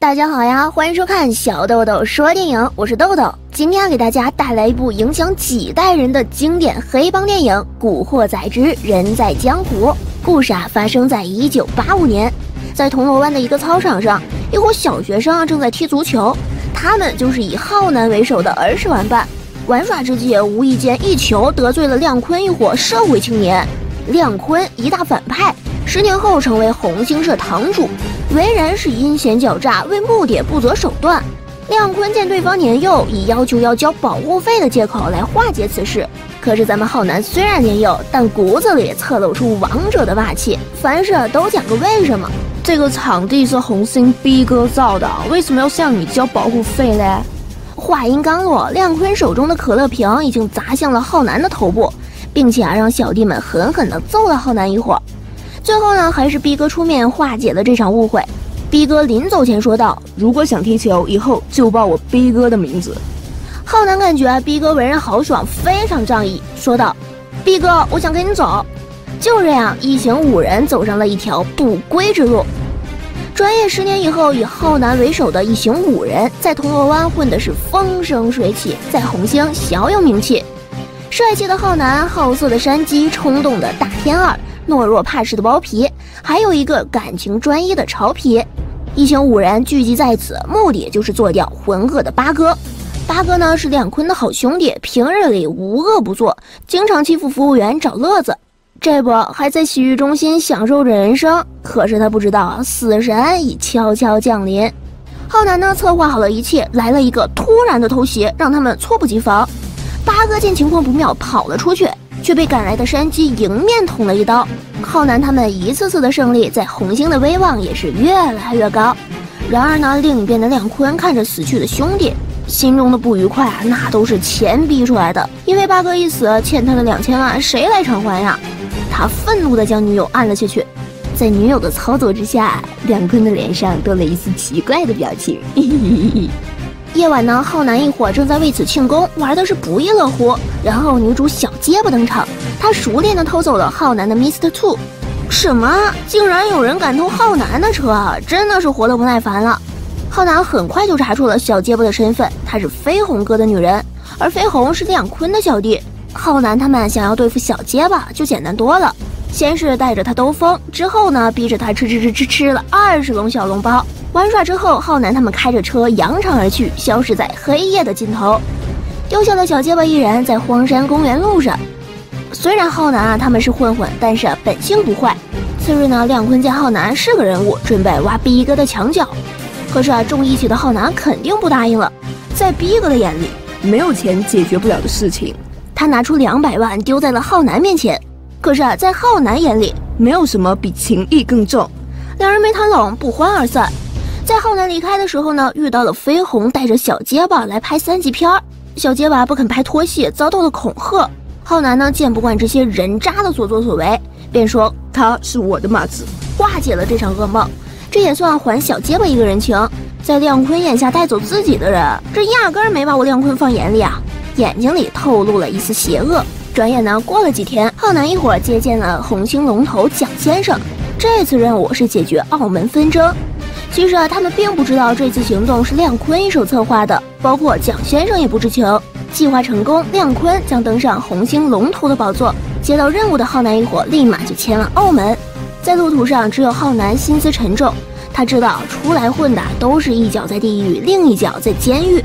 大家好呀，欢迎收看小豆豆说电影，我是豆豆。今天给大家带来一部影响几代人的经典黑帮电影《古惑仔之人在江湖》。故事啊，发生在一九八五年，在铜锣湾的一个操场上，一伙小学生啊正在踢足球，他们就是以浩南为首的儿时玩伴。玩耍之际，无意间一球得罪了亮坤一伙社会青年，亮坤一大反派。十年后成为红星社堂主，为人是阴险狡诈，为目的不择手段。亮坤见对方年幼，以要求要交保护费的借口来化解此事。可是咱们浩南虽然年幼，但骨子里侧露出王者的霸气，凡事都讲个为什么。这个场地是红星逼哥造的，为什么要向你交保护费嘞？话音刚落，亮坤手中的可乐瓶已经砸向了浩南的头部，并且啊让小弟们狠狠地揍了浩南一会儿。最后呢，还是逼哥出面化解了这场误会。逼哥临走前说道：“如果想踢球，以后就报我逼哥的名字。”浩南感觉逼哥为人豪爽，非常仗义，说道：“逼哥，我想跟你走。”就这样，一行五人走上了一条不归之路。转眼十年以后，以浩南为首的一行五人在铜锣湾混的是风生水起，在红星小有名气。帅气的浩南，好色的山鸡，冲动的大天二。懦弱怕事的包皮，还有一个感情专一的潮皮，一行五人聚集在此，目的就是做掉浑恶的八哥。八哥呢是亮坤的好兄弟，平日里无恶不作，经常欺负服务员找乐子。这不还在洗浴中心享受着人生，可是他不知道死神已悄悄降临。浩南呢策划好了一切，来了一个突然的偷袭，让他们猝不及防。八哥见情况不妙，跑了出去。却被赶来的山鸡迎面捅了一刀。浩南他们一次次的胜利，在红星的威望也是越来越高。然而呢，另一边的亮坤看着死去的兄弟，心中的不愉快啊，那都是钱逼出来的。因为八哥一死，欠他的两千万谁来偿还呀？他愤怒地将女友按了下去，在女友的操作之下，亮坤的脸上多了一丝奇怪的表情。夜晚呢，浩南一伙正在为此庆功，玩的是不亦乐乎。然后女主小结巴登场，她熟练的偷走了浩南的 Mister Two。什么？竟然有人敢偷浩南的车，真的是活得不耐烦了。浩南很快就查出了小结巴的身份，她是飞鸿哥的女人，而飞鸿是亮坤的小弟。浩南他们想要对付小结巴就简单多了，先是带着他兜风，之后呢逼着他吃吃吃吃吃了二十笼小笼包。玩耍之后，浩南他们开着车扬长而去，消失在黑夜的尽头，丢下了小结巴一人在荒山公园路上。虽然浩南啊他们是混混，但是本性不坏。次日呢，亮坤见浩南是个人物，准备挖逼哥的墙角。可是啊，重义气的浩南肯定不答应了。在逼哥的眼里，没有钱解决不了的事情。他拿出两百万丢在了浩南面前。可是啊，在浩南眼里，没有什么比情义更重。两人没谈拢，不欢而散。在浩南离开的时候呢，遇到了飞鸿带着小结巴来拍三级片儿。小结巴不肯拍拖戏，遭到了恐吓。浩南呢见不惯这些人渣的所作所为，便说他是我的马子，化解了这场噩梦。这也算还小结巴一个人情。在亮坤眼下带走自己的人，这压根儿没把我亮坤放眼里啊！眼睛里透露了一丝邪恶。转眼呢，过了几天，浩南一伙接见了红星龙头蒋先生。这次任务是解决澳门纷争。其实啊，他们并不知道这次行动是亮坤一手策划的，包括蒋先生也不知情。计划成功，亮坤将登上红星龙头的宝座。接到任务的浩南一伙立马就前往澳门。在路途上，只有浩南心思沉重。他知道出来混的都是一脚在地狱，另一脚在监狱。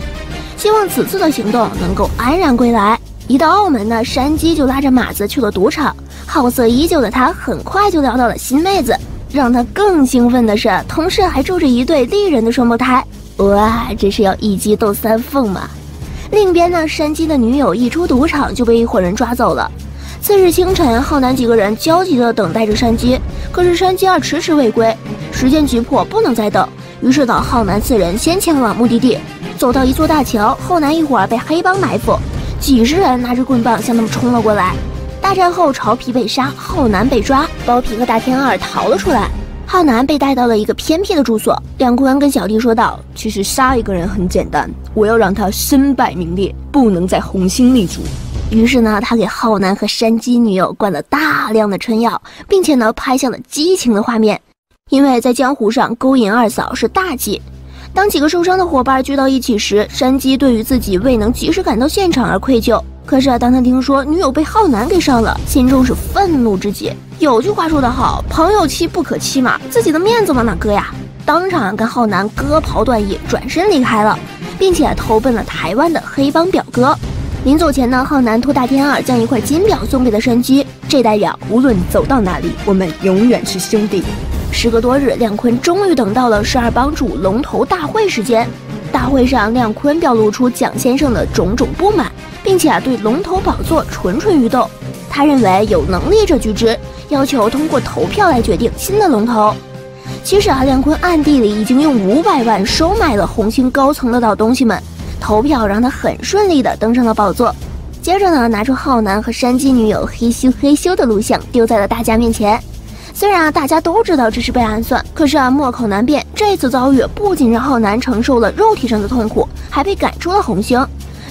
希望此次的行动能够安然归来。一到澳门呢，山鸡就拉着马子去了赌场。好色依旧的他，很快就撩到了新妹子。让他更兴奋的是，同事还住着一对丽人的双胞胎。哇，这是要一鸡斗三凤吗？另一边呢，山鸡的女友一出赌场就被一伙人抓走了。次日清晨，浩南几个人焦急地等待着山鸡，可是山鸡儿迟迟未归。时间急迫，不能再等，于是呢，浩南四人先前往目的地。走到一座大桥，浩南一伙儿被黑帮埋伏，几十人拿着棍棒向他们冲了过来。大战后，潮皮被杀，浩南被抓，包皮和大天二逃了出来。浩南被带到了一个偏僻的住所。亮坤跟小弟说道：“其实杀一个人很简单，我要让他身败名裂，不能再红星立足。”于是呢，他给浩南和山鸡女友灌了大量的春药，并且呢，拍下了激情的画面。因为在江湖上勾引二嫂是大忌，当几个受伤的伙伴聚到一起时，山鸡对于自己未能及时赶到现场而愧疚。可是当他听说女友被浩南给伤了，心中是愤怒之极。有句话说得好，朋友妻不可欺嘛，自己的面子往哪搁呀？当场跟浩南割袍断义，转身离开了，并且投奔了台湾的黑帮表哥。临走前呢，浩南托大天儿将一块金表送给了山鸡，这代表无论走到哪里，我们永远是兄弟。时隔多日，亮坤终于等到了十二帮主龙头大会时间。大会上，亮坤表露出蒋先生的种种不满，并且啊对龙头宝座蠢蠢欲动。他认为有能力者居之，要求通过投票来决定新的龙头。其实啊，亮坤暗地里已经用五百万收买了红星高层的老东西们，投票让他很顺利的登上了宝座。接着呢，拿出浩南和山鸡女友嘿咻嘿咻的录像丢在了大家面前。虽然啊，大家都知道这是被暗算，可是啊，莫口难辩。这次遭遇不仅让浩南承受了肉体上的痛苦，还被赶出了红星。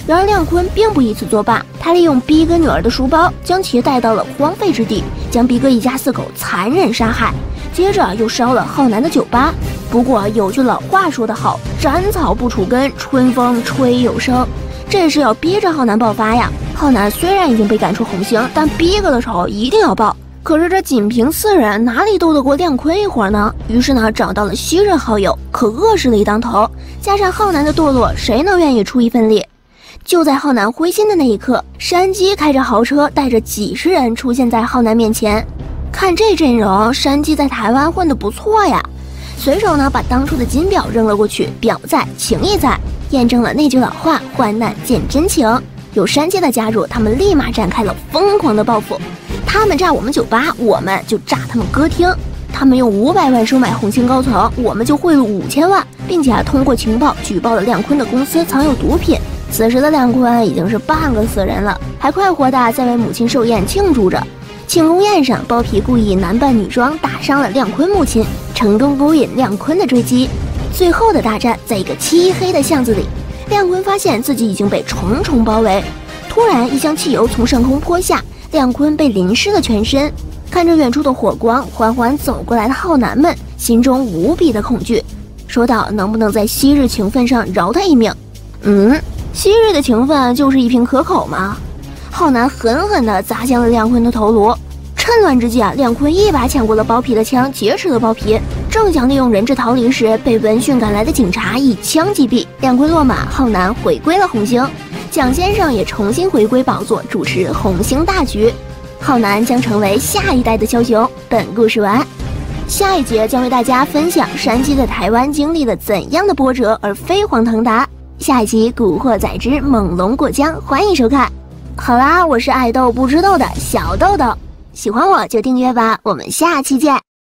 然而亮坤并不以此作罢，他利用逼哥女儿的书包，将其带到了荒废之地，将逼哥一家四口残忍杀害。接着又烧了浩南的酒吧。不过有句老话说得好，斩草不除根，春风吹又生。这是要逼着浩南爆发呀！浩南虽然已经被赶出红星，但逼哥的仇一定要报。可是这仅凭四人哪里斗得过亮坤一伙呢？于是呢，找到了昔日好友，可恶势力当头，加上浩南的堕落，谁能愿意出一份力？就在浩南灰心的那一刻，山鸡开着豪车，带着几十人出现在浩南面前。看这阵容，山鸡在台湾混得不错呀。随手呢，把当初的金表扔了过去，表在情义在，验证了那句老话：患难见真情。有山鸡的加入，他们立马展开了疯狂的报复。他们炸我们酒吧，我们就炸他们歌厅；他们用五百万收买红星高层，我们就贿赂五千万，并且通过情报举报了亮坤的公司藏有毒品。此时的亮坤已经是半个死人了，还快活的在为母亲寿宴庆祝着。庆功宴上，包皮故意男扮女装打伤了亮坤母亲，成功勾引亮坤的追击。最后的大战在一个漆黑的巷子里，亮坤发现自己已经被重重包围，突然一箱汽油从上空泼下。亮坤被淋湿了全身，看着远处的火光，缓缓走过来的浩南们心中无比的恐惧，说道：“能不能在昔日情分上饶他一命？”嗯，昔日的情分就是一瓶可口吗？浩南狠狠地砸向了亮坤的头颅。趁乱之际啊，亮坤一把抢过了包皮的枪，劫持了包皮，正想利用人质逃离时，被闻讯赶来的警察一枪击毙。亮坤落马，浩南回归了红星。蒋先生也重新回归宝座，主持红星大局。浩南将成为下一代的枭雄。本故事完，下一节将为大家分享山鸡在台湾经历了怎样的波折而飞黄腾达。下一集《古惑仔之猛龙过江》，欢迎收看。好啦，我是爱豆不知道的小豆豆，喜欢我就订阅吧，我们下期见。